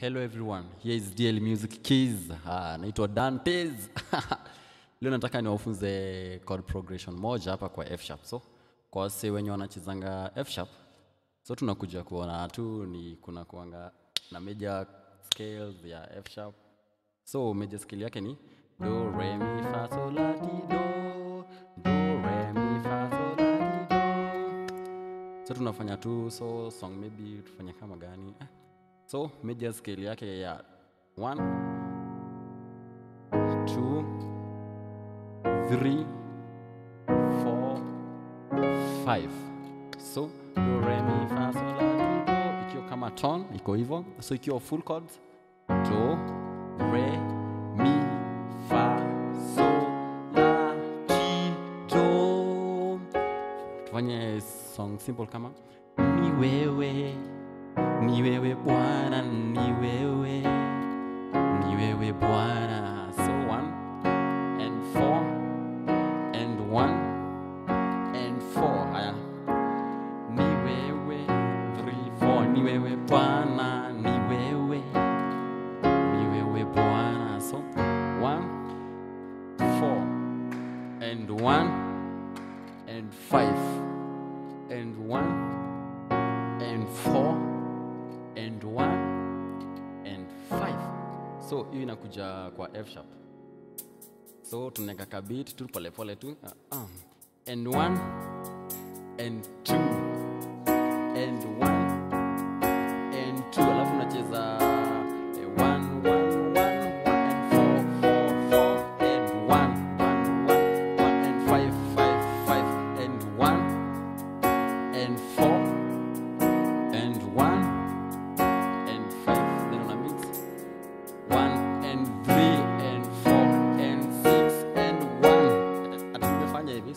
Hello everyone, here is DL Music Keys. Ah, naitwa Dantes. Leo nataka niwafunze chord progression moja hapa kwa F sharp. So, kwa wase wenye wanachezanga F sharp, so tunakuja kuona tu ni kuna kuanga na major scales ya F sharp. So, major scale yake ni do re mi fa sol la ti do. Do re mi fa sol la ti do. So tunafanya tu so song maybe tufanye kama gani? Eh, So major scale yake ya 1 2 3 4 5. So do re mi fa sol la do ikiwa kama tone iko hivyo. So ikiwa full chords do re mi fa sol la ti do. Tufanye song simple kama mi wewe ni wewe Bwana, ni wewe. So one and four and one and four. Haya, three four, ni wewe Bwana, ni wewe. So one four and one and five and one and four and one and 5 So hiyo inakuja kwa F sharp. So tunaweka kabit tu polepole tu uh, um. and 1 and two and one and